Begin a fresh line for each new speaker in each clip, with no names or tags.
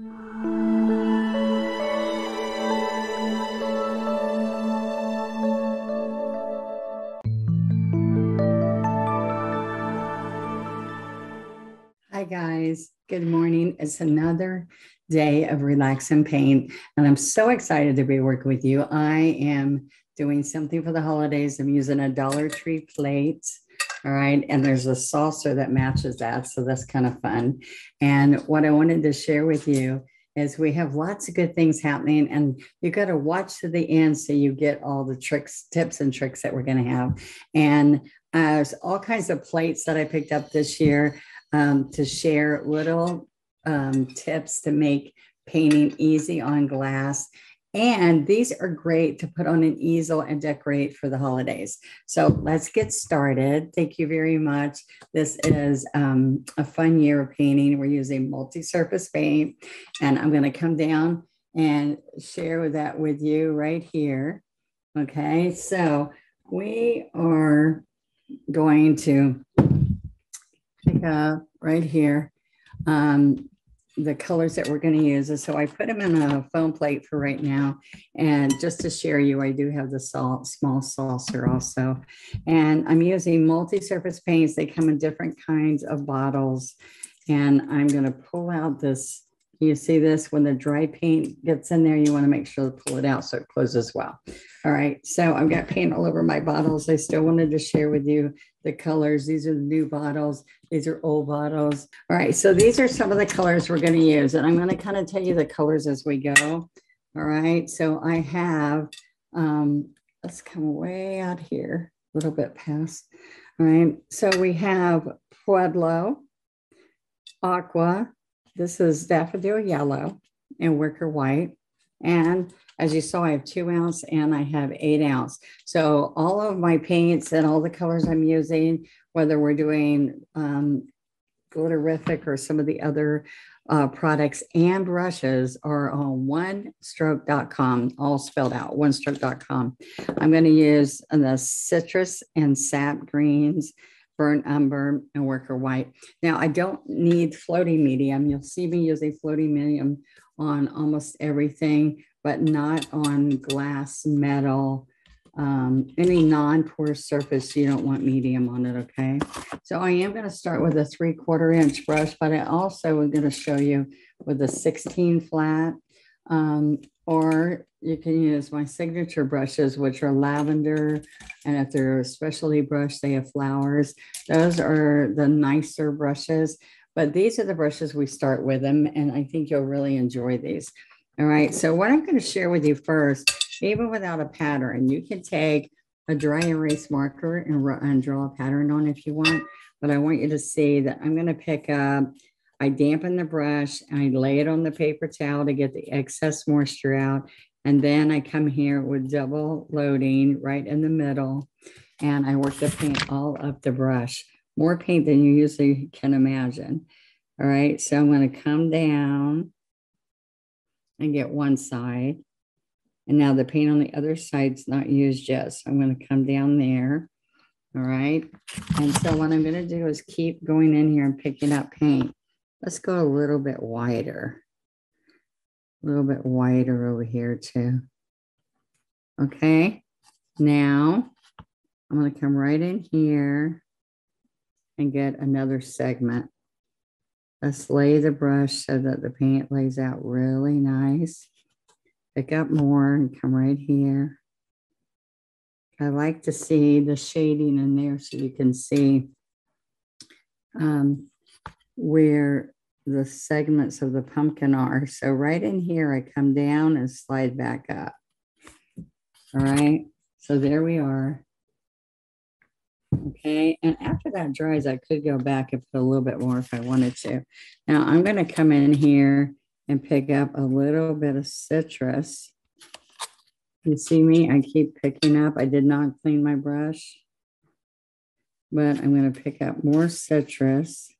Hi, guys. Good morning. It's another day of relax and paint, and I'm so excited to be working with you. I am doing something for the holidays. I'm using a Dollar Tree plate. All right. And there's a saucer that matches that. So that's kind of fun. And what I wanted to share with you is we have lots of good things happening and you got to watch to the end so you get all the tricks tips and tricks that we're going to have and uh, all kinds of plates that i picked up this year um, to share little um, tips to make painting easy on glass and these are great to put on an easel and decorate for the holidays. So let's get started. Thank you very much. This is um, a fun year of painting. We're using multi-surface paint and I'm going to come down and share that with you right here. Okay, so we are going to pick up right here um, the colors that we're going to use. And so I put them in a foam plate for right now. And just to share you, I do have the salt, small saucer also. And I'm using multi-surface paints. They come in different kinds of bottles. And I'm going to pull out this. You see this when the dry paint gets in there, you want to make sure to pull it out so it closes well. All right, so I've got paint all over my bottles. I still wanted to share with you the colors. These are the new bottles. These are old bottles. All right, so these are some of the colors we're going to use. And I'm going to kind of tell you the colors as we go. All right, so I have, um, let's come way out here, a little bit past. All right, so we have Pueblo, Aqua. This is Daffodil Yellow and Wicker White. And as you saw, I have two ounce and I have eight ounce. So all of my paints and all the colors I'm using, whether we're doing um, Glitterific or some of the other uh, products and brushes are on onestroke.com, all spelled out, onestroke.com. I'm going to use the citrus and sap greens, burnt umber, and Wicker White. Now, I don't need floating medium. You'll see me using floating medium on almost everything but not on glass, metal, um, any non-porous surface, you don't want medium on it, okay? So I am gonna start with a three quarter inch brush, but I also am gonna show you with a 16 flat, um, or you can use my signature brushes, which are lavender. And if they're a specialty brush, they have flowers. Those are the nicer brushes, but these are the brushes we start with them. And I think you'll really enjoy these. All right. So what I'm going to share with you first, even without a pattern, you can take a dry erase marker and, and draw a pattern on if you want. But I want you to see that I'm going to pick up, I dampen the brush and I lay it on the paper towel to get the excess moisture out. And then I come here with double loading right in the middle and I work the paint all up the brush, more paint than you usually can imagine. All right, so I'm going to come down and get one side. And now the paint on the other side's not used yet. So I'm going to come down there. All right. And so what I'm going to do is keep going in here and picking up paint. Let's go a little bit wider. A little bit wider over here too. Okay. Now I'm to come right in here and get another segment. Let's lay the brush so that the paint lays out really nice. Pick up more and come right here. I like to see the shading in there so you can see um, where the segments of the pumpkin are. So right in here, I come down and slide back up. All right, so there we are. Okay, and after that dries, I could go back and put a little bit more if I wanted to. Now I'm going to come in here and pick up a little bit of citrus. You see me? I keep picking up. I did not clean my brush, but I'm going to pick up more citrus.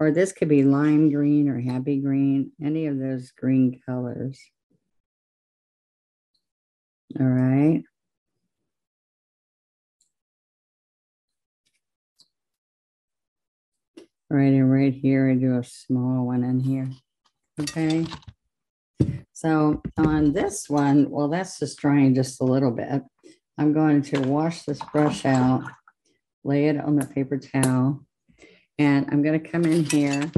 Or this could be lime green or happy green, any of those green colors. All right. right and right here. I do a small one in here. Okay. So on this one, well, that's just drying just a little bit. I'm going to wash this brush out, lay it on the paper towel, and I'm going to come in here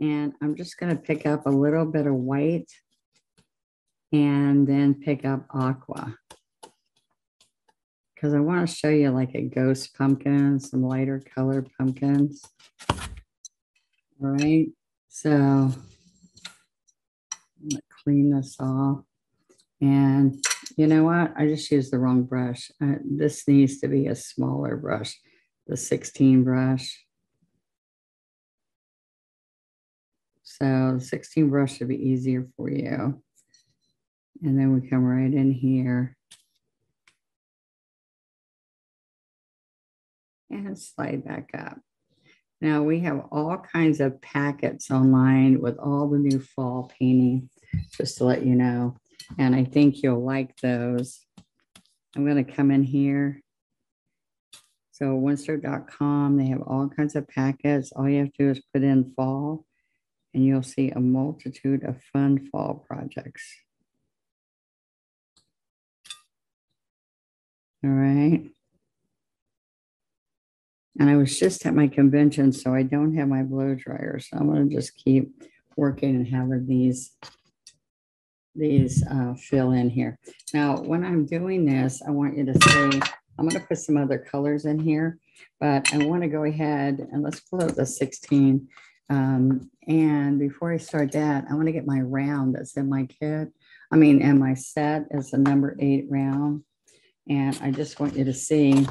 and I'm just going to pick up a little bit of white and then pick up aqua because I want to show you like a ghost pumpkin, some lighter colored pumpkins. All right, so I'm gonna clean this off. And you know what? I just used the wrong brush. This needs to be a smaller brush, the 16 brush. So the 16 brush should be easier for you. And then we come right in here. And slide back up. Now we have all kinds of packets online with all the new fall painting, just to let you know. And I think you'll like those. I'm going to come in here. So Winsor.com, they have all kinds of packets. All you have to do is put in fall and you'll see a multitude of fun fall projects. All right. And I was just at my convention, so I don't have my blow dryer. So I'm going to just keep working and having these these uh, fill in here. Now, when I'm doing this, I want you to see, I'm going to put some other colors in here, but I want to go ahead and let's pull out the 16. Um, and before I start that, I want to get my round that's in my kit. I mean, and my set is a number eight round. And I just want you to see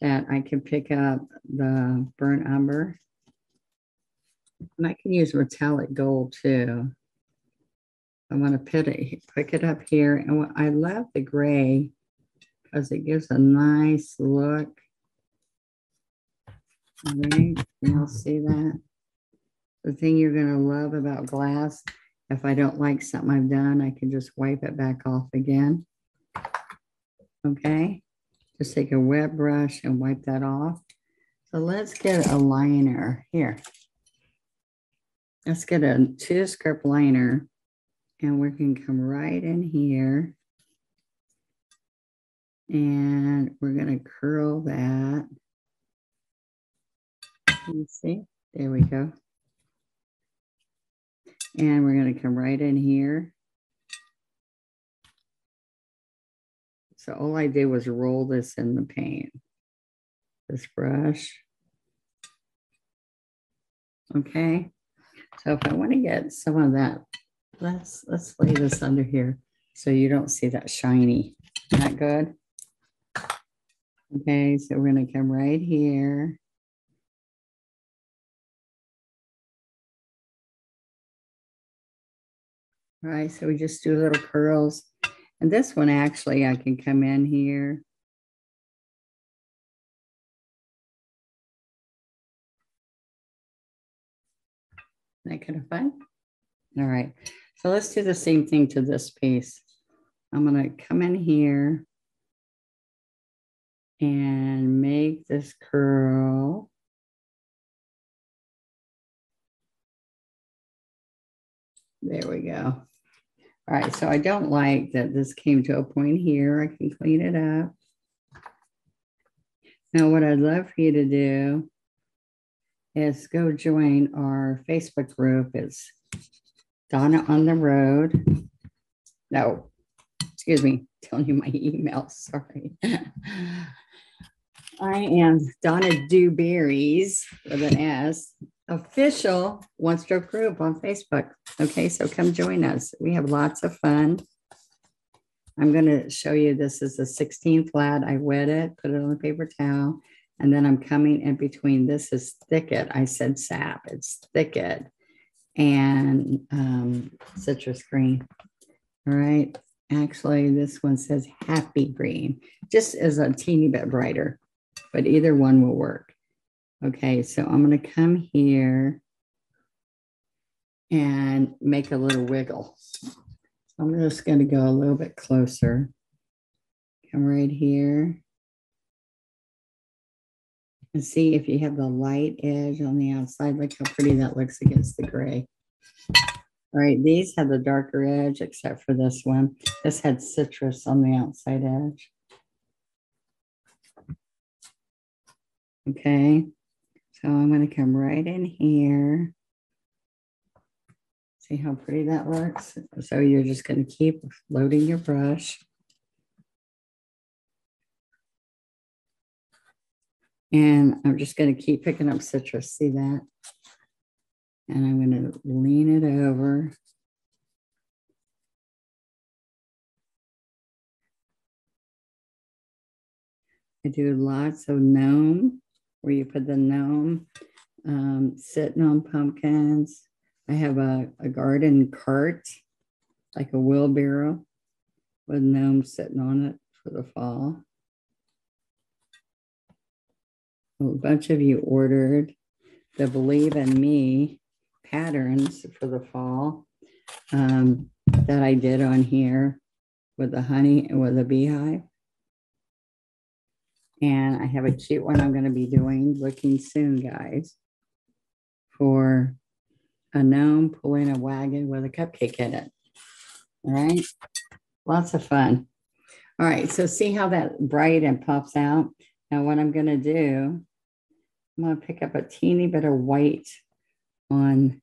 that I can pick up the burnt umber. And I can use metallic gold too. I'm going to pick it, pick it up here. And I love the gray because it gives a nice look. All right, you'll see that. The thing you're to love about glass, if I don't like something I've done, I can just wipe it back off again. Okay, just take a wet brush and wipe that off. So let's get a liner here. Let's get a two script liner and we can come right in here and we're going to curl that. You see, there we go. And we're going to come right in here So all I did was roll this in the paint. This brush. Okay. So if I want to get some of that, let's let's lay this under here so you don't see that shiny. Isn't that good? Okay, so we're going to come right here. All right, so we just do little curls. And this one, actually, I can come in here. That kind of fun. All right. So let's do the same thing to this piece. I'm going to come in here and make this curl. There we go. All right, so I don't like that this came to a point here. I can clean it up. Now, what I'd love for you to do is go join our Facebook group. It's Donna on the Road. No, excuse me, telling you my email. Sorry. I am Donna Dewberry's with an S official One Stroke Group on Facebook. Okay, so come join us. We have lots of fun. I'm going to show you this is a 16 flat. I wet it, put it on a paper towel, and then I'm coming in between. This is thicket. I said sap. It's thicket and um, citrus green. All right. Actually, this one says happy green, just as a teeny bit brighter, but either one will work. Okay, so I'm going to come here and make a little wiggle. I'm just going to go a little bit closer. Come right here. And see if you have the light edge on the outside, look how pretty that looks against the gray. All right, these have the darker edge except for this one. This had citrus on the outside edge. Okay, so I'm going to come right in here. See how pretty that looks? So you're just going to keep loading your brush. And I'm just going to keep picking up citrus. See that? And I'm going to lean it over. I do lots of gnome, where you put the gnome um, sitting on pumpkins. I have a, a garden cart, like a wheelbarrow, with gnomes sitting on it for the fall. A bunch of you ordered the Believe in Me patterns for the fall um, that I did on here with the honey and with the beehive. And I have a cute one I'm going to be doing looking soon, guys, for a gnome pulling a wagon with a cupcake in it. All right. Lots of fun. All right. So see how that bright and pops out. Now what I'm going to do, I'm going to pick up a teeny bit of white on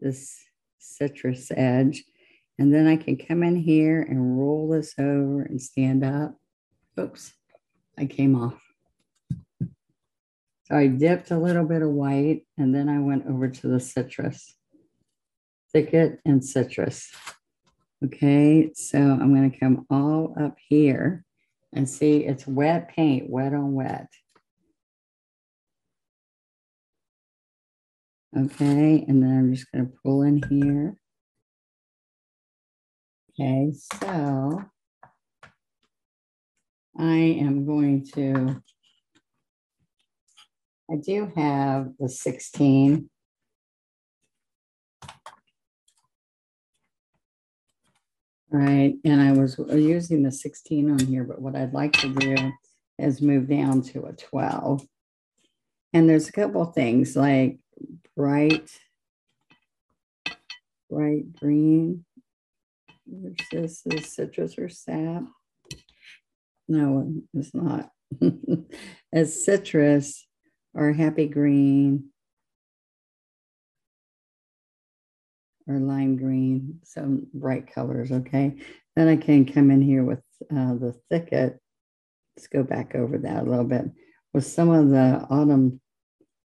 this citrus edge. And then I can come in here and roll this over and stand up. Oops, I came off. So I dipped a little bit of white and then I went over to the citrus, thicket and citrus. Okay, so I'm going to come all up here and see it's wet paint, wet on wet. Okay, and then I'm just going to pull in here. Okay, so I am going to, I do have the 16. Right, and I was using the 16 on here, but what I'd like to do is move down to a 12. And there's a couple things like bright, bright green. This is citrus or sap. No, it's not. As citrus or happy green or lime green, some bright colors, okay? Then I can come in here with uh, the thicket. Let's go back over that a little bit. With some of the autumn,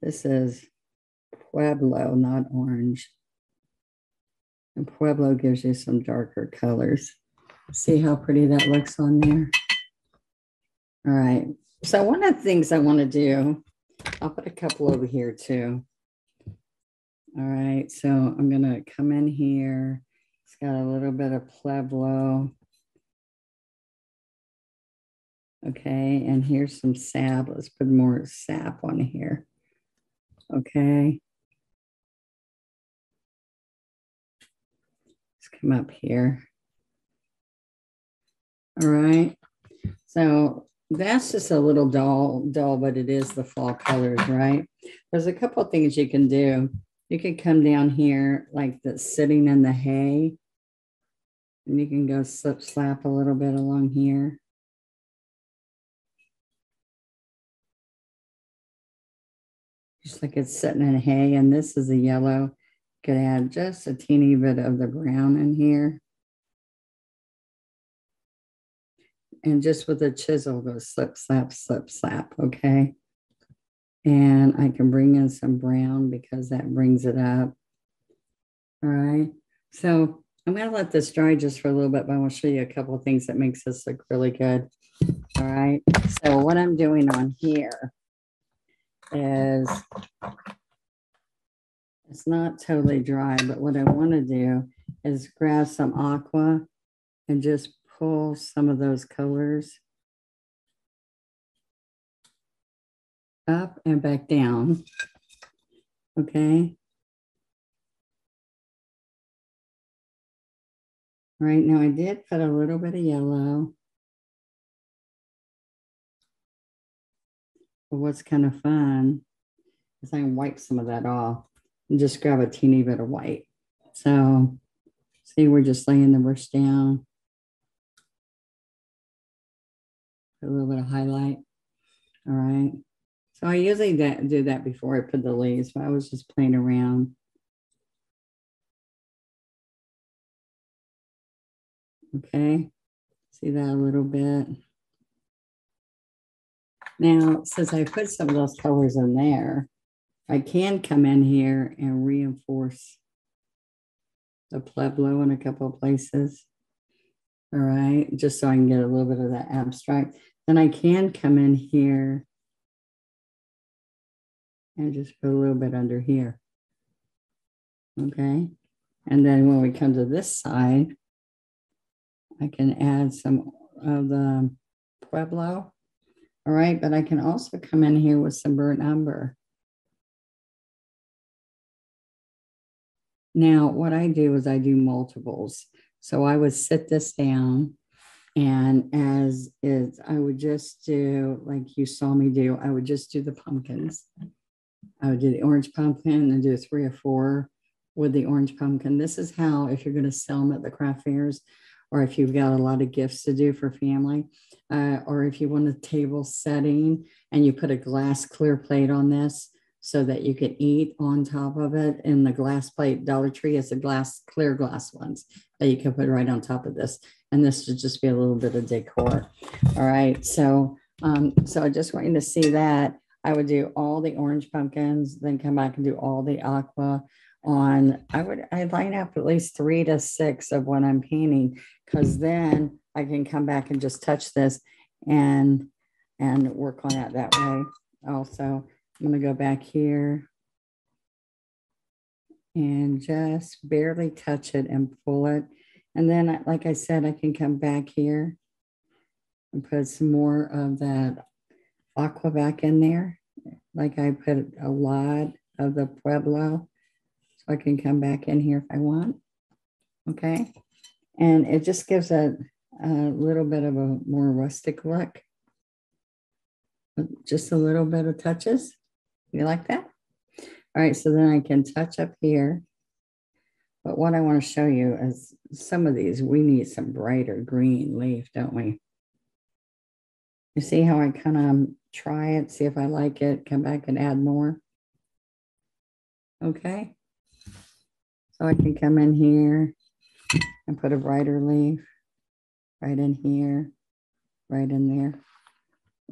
this is Pueblo, not orange. And Pueblo gives you some darker colors. See how pretty that looks on there? All right. So one of the things I want to do, I'll put a couple over here too. All right. So I'm going to come in here. It's got a little bit of Pueblo. Okay. And here's some sap. Let's put more sap on here. Okay. Let's come up here. All right. So that's just a little dull, dull, but it is the fall colors, right? There's a couple things you can do. You can come down here like the sitting in the hay. And you can go slip slap a little bit along here. Just like it's sitting in hay. And this is a yellow. Could add just a teeny bit of the brown in here. And just with a chisel, go slip, slap, slip, slap, okay? And I can bring in some brown because that brings it up. All right, so I'm gonna let this dry just for a little bit, but I want to show you a couple of things that makes this look really good. All right, so what I'm doing on here is it's not totally dry, but what I want to do is grab some aqua and just some of those colors up and back down. Okay. Right now I did put a little bit of yellow. But what's kind of fun is I can wipe some of that off and just grab a teeny bit of white. So see, we're just laying the brush down. Put a little bit of highlight. All right. So I usually do that before I put the leaves, but I was just playing around. Okay, see that a little bit. Now, since I put some of those colors in there, I can come in here and reinforce the Pueblo in a couple of places. All right, just so I can get a little bit of that abstract. Then I can come in here and just put a little bit under here. Okay, and then when we come to this side, I can add some of the Pueblo. All right, but I can also come in here with some burnt umber. Now, what I do is I do multiples. So I would sit this down and as is, I would just do, like you saw me do, I would just do the pumpkins. I would do the orange pumpkin and do three or four with the orange pumpkin. This is how, if you're going to sell them at the craft fairs, or if you've got a lot of gifts to do for family, uh, or if you want a table setting and you put a glass clear plate on this so that you can eat on top of it. In the glass plate, Dollar Tree is a glass, clear glass ones that you can put right on top of this. And this should just be a little bit of decor. All right. So, um, so I just want you to see that. I would do all the orange pumpkins, then come back and do all the aqua on, I would, I'd line up at least three to six of what I'm painting, because then I can come back and just touch this and, and work on it that way. Also, I'm going to go back here and just barely touch it and pull it. And then, like I said, I can come back here and put some more of that aqua back in there. Like I put a lot of the Pueblo. So I can come back in here if I want. Okay. And it just gives a, a little bit of a more rustic look. Just a little bit of touches. You like that? All right, so then I can touch up here. But what I want to show you is some of these, we need some brighter green leaf, don't we? You see how I kind of um, try it, see if I like it, come back and add more. Okay. So I can come in here and put a brighter leaf right in here, right in there.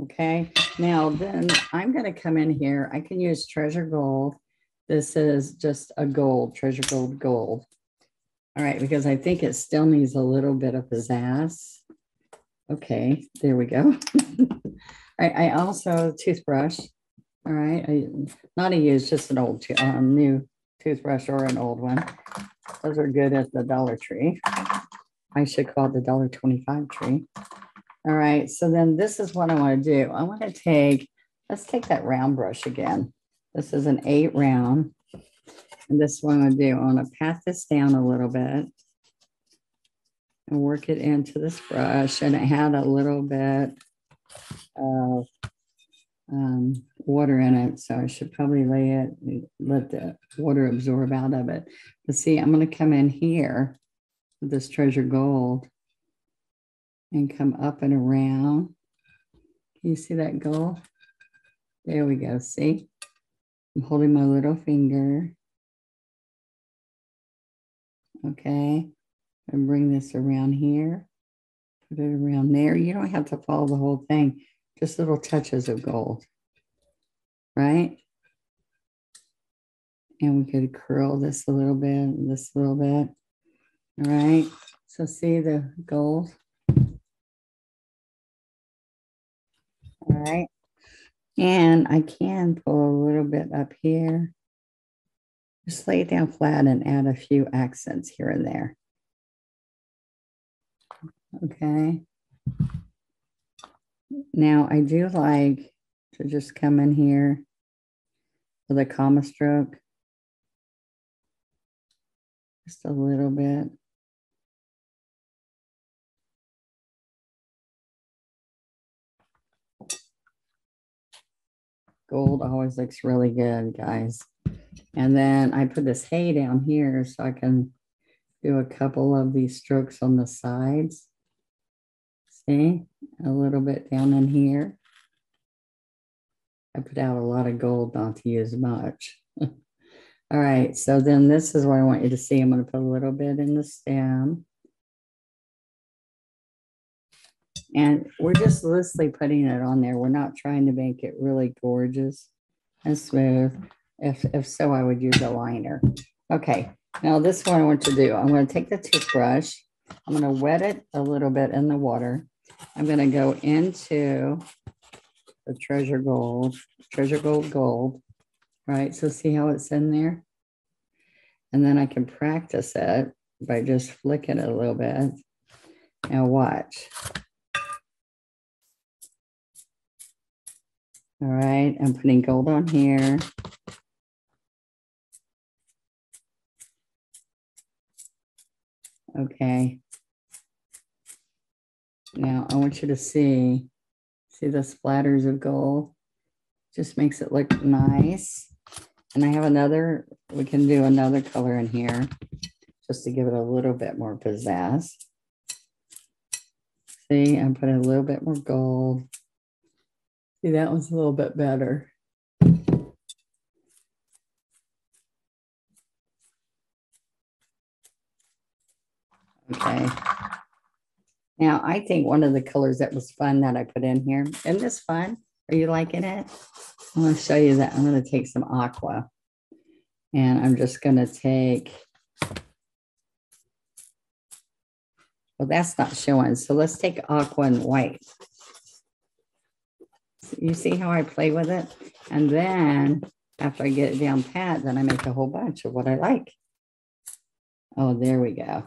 Okay, now then I'm going to come in here. I can use Treasure Gold. This is just a gold, Treasure Gold Gold. All right, because I think it still needs a little bit of pizzazz. Okay, there we go. I, I also toothbrush. All right, I, not a use, just an old, um, new toothbrush or an old one. Those are good at the Dollar Tree. I should call it the Dollar 25 tree. All right, so then this is what I want to do. I want to take, let's take that round brush again. This is an eight round. And this one I'm going to do, I want to pat this down a little bit and work it into this brush. And it had a little bit of um, water in it. So I should probably lay it, let the water absorb out of it. But see, I'm going to come in here with this treasure gold and come up and around. Can you see that gold? There we go. See? I'm holding my little finger. Okay. And bring this around here. Put it around there. You don't have to follow the whole thing just little touches of gold, right? And we could curl this a little bit, this a little bit. All right, so see the gold. All right, and I can pull a little bit up here. Just lay it down flat and add a few accents here and there. Okay. Now I do like to just come in here with a comma stroke. Just a little bit. Gold always looks really good, guys. And then I put this hay down here so I can do a couple of these strokes on the sides. See, a little bit down in here. I put out a lot of gold not to use much. All right, so then this is what I want you to see. I'm going to put a little bit in the stem. And we're just loosely putting it on there. We're not trying to make it really gorgeous and smooth. If, if so, I would use a liner. Okay, now this one I want to do. I'm going to take the toothbrush. I'm going to wet it a little bit in the water. I'm going to go into the treasure gold, treasure gold gold, right? So see how it's in there? And then I can practice it by just flicking it a little bit. Now watch. All right, I'm putting gold on here. Okay. Now I want you to see, see the splatters of gold? Just makes it look nice. And I have another, we can do another color in here just to give it a little bit more pizzazz. See, I'm putting a little bit more gold. See, that one's a little bit better. Okay. Now, I think one of the colors that was fun that I put in here, isn't this fun? Are you liking it? I'm going to show you that. I'm going to take some aqua and I'm just going to take, well, that's not showing. So let's take aqua and white. You see how I play with it? And then after I get it down pat, then I make a whole bunch of what I like. Oh, there we go.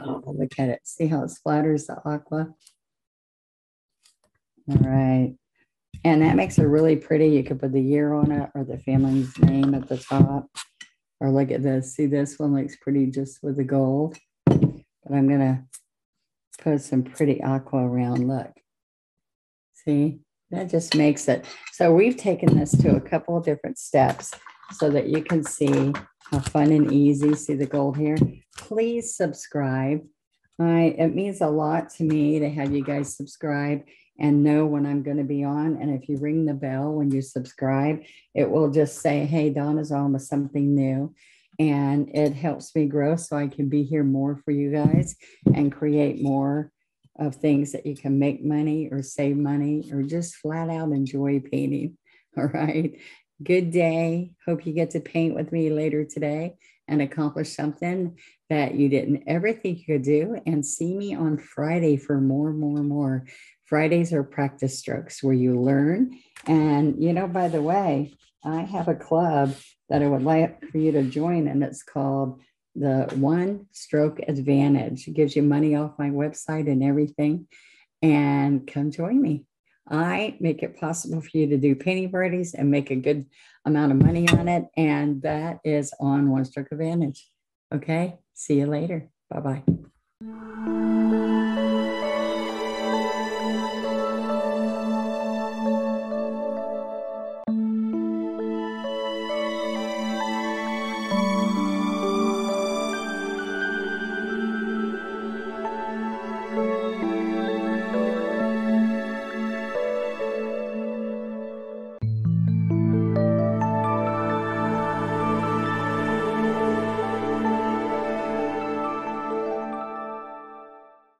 Oh, look at it. See how it splatters the aqua? All right. And that makes it really pretty. You could put the year on it or the family's name at the top. Or look at this. See, this one looks pretty just with the gold. But I'm going to put some pretty aqua around. Look. See, that just makes it. So we've taken this to a couple of different steps so that you can see how fun and easy. See the gold here? Please subscribe. I, it means a lot to me to have you guys subscribe and know when I'm going to be on. And if you ring the bell when you subscribe, it will just say, Hey, Donna's on with something new. And it helps me grow so I can be here more for you guys and create more of things that you can make money or save money or just flat out enjoy painting. All right. Good day. Hope you get to paint with me later today and accomplish something that you didn't ever think you could do. And see me on Friday for more, more, more. Fridays are practice strokes where you learn. And, you know, by the way, I have a club that I would like for you to join, and it's called the One Stroke Advantage. It gives you money off my website and everything. And come join me. I make it possible for you to do painting parties and make a good amount of money on it. And that is on One Stroke Advantage. Okay. See you later. Bye bye.